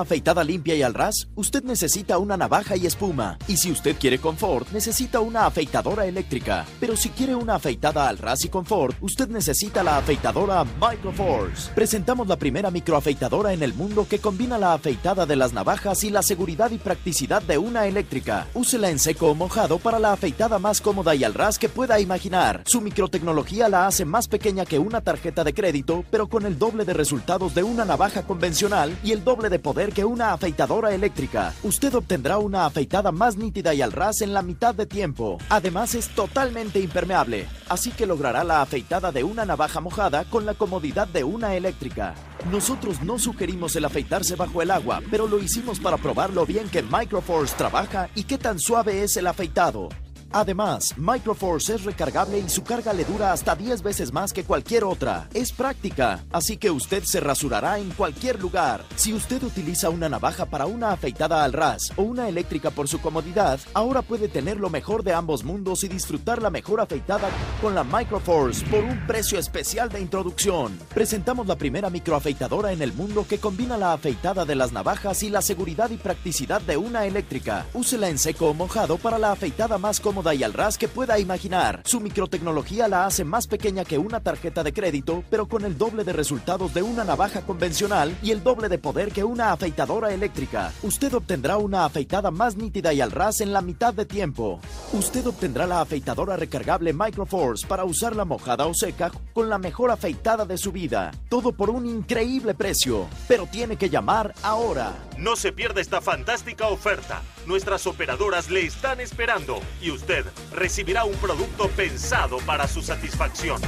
afeitada limpia y al ras, usted necesita una navaja y espuma. Y si usted quiere confort, necesita una afeitadora eléctrica. Pero si quiere una afeitada al ras y confort, usted necesita la afeitadora Microforce. Presentamos la primera microafeitadora en el mundo que combina la afeitada de las navajas y la seguridad y practicidad de una eléctrica. Úsela en seco o mojado para la afeitada más cómoda y al ras que pueda imaginar. Su microtecnología la hace más pequeña que una tarjeta de crédito, pero con el doble de resultados de una navaja convencional y el doble de poder que una afeitadora eléctrica. Usted obtendrá una afeitada más nítida y al ras en la mitad de tiempo. Además es totalmente impermeable, así que logrará la afeitada de una navaja mojada con la comodidad de una eléctrica. Nosotros no sugerimos el afeitarse bajo el agua, pero lo hicimos para probar lo bien que Microforce trabaja y qué tan suave es el afeitado. Además, Microforce es recargable y su carga le dura hasta 10 veces más que cualquier otra. Es práctica, así que usted se rasurará en cualquier lugar. Si usted utiliza una navaja para una afeitada al ras o una eléctrica por su comodidad, ahora puede tener lo mejor de ambos mundos y disfrutar la mejor afeitada con la Microforce por un precio especial de introducción. Presentamos la primera microafeitadora en el mundo que combina la afeitada de las navajas y la seguridad y practicidad de una eléctrica. Úsela en seco o mojado para la afeitada más cómoda y al ras que pueda imaginar. Su microtecnología la hace más pequeña que una tarjeta de crédito, pero con el doble de resultados de una navaja convencional y el doble de poder que una afeitadora eléctrica. Usted obtendrá una afeitada más nítida y al ras en la mitad de tiempo. Usted obtendrá la afeitadora recargable Microforce para usarla mojada o seca con la mejor afeitada de su vida. Todo por un increíble precio. Pero tiene que llamar ahora. No se pierda esta fantástica oferta. Nuestras operadoras le están esperando y usted recibirá un producto pensado para su satisfacción.